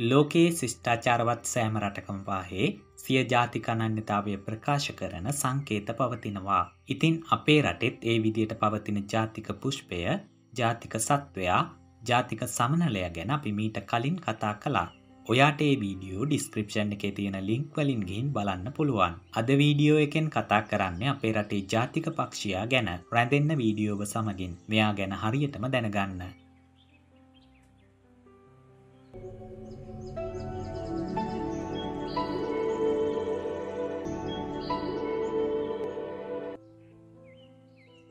ලෝකයේ ශිෂ්ඨාචාරවත් සෑම රටකම පාහේ සිය ජාතිකනන්‍යතාවය ප්‍රකාශ කරන සංකේත පවතිනවා. ඉතින් අපේ රටෙත් ඒ විදියට පවතින ජාතික පුෂ්පය ජාතික සත්වයා ජාතික සමනලය ගැන අපි මීට කලින් කතා කලා. ඔයාට ඒ වීඩියෝ ඩිස්ක්‍රපෂන් එකේ තියෙන ලිංක් වලින් ගිහින් බලන්න පුළුවන්. අද වීඩියෝ එකෙන් කතා කරන්නේ අපේ රටේ ජාතික පක්ෂයා ගැන රැඳෙන්න වීඩියෝව සමගින් මෙයා ගැන හරියටම දැනගන්න. Thank you.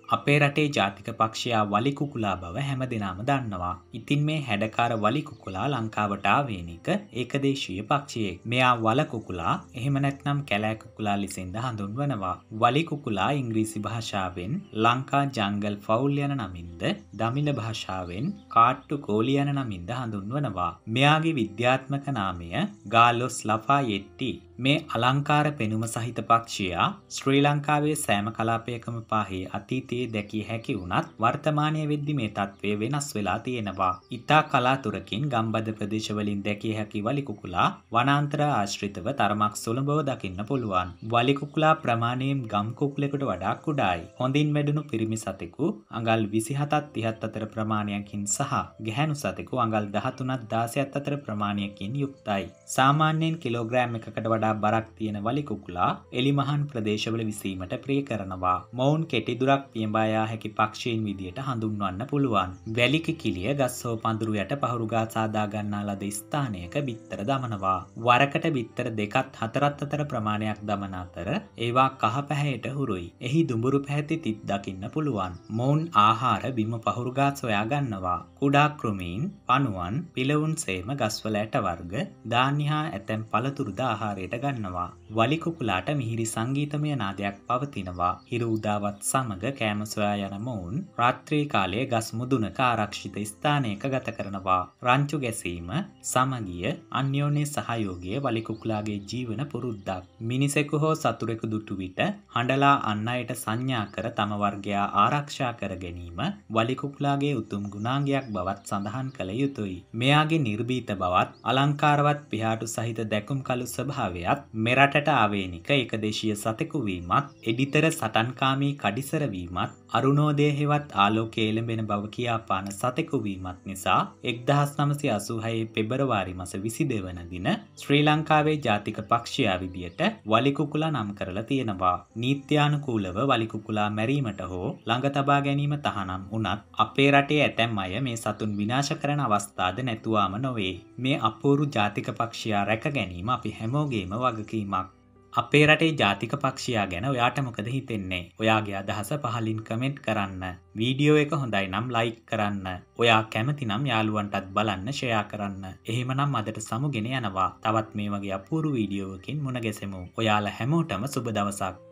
අපේ රටේ ජාතික පක්ෂයා වලිකුකුලා බව හැම දෙනාම දන්නවා. ඉතින් මේ හැඩකාර වලිකුකුලා ලංකාවට ආවේනික ඒකදේශීය පක්ෂයෙක්. මෙයා වලකුකුලා එහෙම නැත්නම් කැලෑකුකුලා ලෙසින්ද හඳුන්වනවා. වලිකුකුලා ඉංග්‍රීසි භාෂාවෙන් ලංකා ජංගල් ෆවුල් යන නමින්ද දමිළ භාෂාවෙන් කාට්ටු කෝලි යන නමින්ද හඳුන්වනවා. මෙයාගේ විද්‍යාත්මක නාමය ගාලොස් ලෆා යෙට්ටි. මේ අලංකාර පෙනුම සහිත පක්ෂයා ශ්‍රී ලංකාවේ සෑම කලාපයකම පාහේ අතීතයේ දැකිය හැකි වුණත් වර්තමානය වෙද්දි මේ තත්ත්වය වෙනස් වෙලා තියෙනවා. ඉතා කලාතුරකින් ගම්බද ප්‍රදේශවලින් දැකිය හැකි වලිකුකුලා වනාන්තර ආශ්‍රිතව තරමක් සුළඹව දකින්න පුළුවන්. වලිකුකුලා ප්‍රමාණයෙන් ගම් කුකුලෙකුට වඩා කුඩායි. හොඳින් වැඩුණු පිරිමි සතෙකු අඟල් විසිහතත් තිහත් අතර ප්‍රමාණයකින් සහ ගැහැණු සතෙකු අඟල් දහතුනත් දාසයත් අතර ප්‍රමාණයකින් යුක්තයි. සාමාන්‍යයෙන් කිලෝග්‍රෑම් එකකට වඩා වඩා බරක් තියෙන වලිකුකුලා එලිමහන් ප්‍රදේශවල විසීමට ප්‍රිය කරනවා. මොවුන් කෙටිදුරක් පියඹායා හැකි පක්ෂීන් විදියට හඳුන්වන්න පුළුවන්. වැලික කිලිය ගස්සෝ පඳුරු යට පහුරුගා සාදා ගන්නා ලද ස්ථානයක බිත්තර දමනවා. වරකට බිත්තර දෙකත් හතරත් අතර ප්‍රමාණයක් දමන අතර ඒවා කහ පැහැයට හුරුයි. එහි දුඹුරු පැහැති තිත් දකින්න පුළුවන්. මොවුන් ආහාර බිම පහුරුගා සොයා ගන්නවා. කුඩා කෘමීන්, පණුවන්, පිලවුන් සේම ගස්වල ඇට වර්ග, ධාන්‍ය හා ඇතැම් පළතුරුද ආහාරයට ගන්නවා. වලිකුකුලාට මිහිරි සංගීතමය නාදයක් පවතිනවා. හිරු උදාවත් සමග කෑම සොයා යන මොවුන් රාත්‍රී කාලයේ ගස් මුදුනක ආරක්ෂිත ස්ථානයක ගත කරනවා. රංචු ගැසීම, සමගිය, අන්‍යෝන්‍ය සහයෝගය වලිකුකුලාගේ ජීවන පුරුද්දක්. මිනිසෙකු හෝ සතුරෙකු දුටු විට හඬලා අන් අයට සංඥා කර තම වර්ගයා ආරක්ෂා කර ගැනීම වලිකුකුලාගේ උතුම් ගුණාංගයක් බවත් සඳහන් කළ යුතුයි. මෙයාගේ නිර්භීත බවත් අලංකාරවත් පිහාටු සහිත දැකුම් කළු ස්වභාවය සේවයත් මෙරටට ආවේනික එකදේශීය සතෙකු වීමත් එඩිතර සටන්කාමී කඩිසරවීමත් අරුණෝදය හෙවත් ආලෝකය එළඹෙන බව කියාපාන සතෙකු වීමත් නිසා එක්දහස් නමසි අසුහයේ පෙබරවාරි මස විසි දෙවන දින ශ්‍රී ලංකාවේ ජාතික පක්ෂයා විදියට වලිකුකුලා නම් කරලා තියෙනවා. නීත්‍යානුකූලව වලිකුකුලා මැරීමට හෝ ළඟ තබා ගැනීම තහනම් වනත් අපේ රටේ ඇතැම් අය මේ සතුන් විනාශ කරන අවස්ථාද නැතුවාම නොවේ. මේ අපූරු ජාතික පක්ෂයා රැක ගැනීම අපි හැමෝගේම වගකීමක්. අපේ රටේ ජාතික පක්ෂයා ගැන ඔයාට මොකද හිතෙන්නේ? ඔයාගේ අදහස පහලින් කමෙන්ට් කරන්න. වීඩියෝ එක හොඳයි නම් ලයික් කරන්න. ඔයා කැමති නම් යාළුවන්ටත් බලන්න ෂයා කරන්න. එහෙමනම් අදට සමුගෙන යනවා. තවත් මේ වගේ අපූරු වීඩියෝවකින් මුණ ගැසෙමු. ඔයාලා හැමෝටම සුබ දවසක්.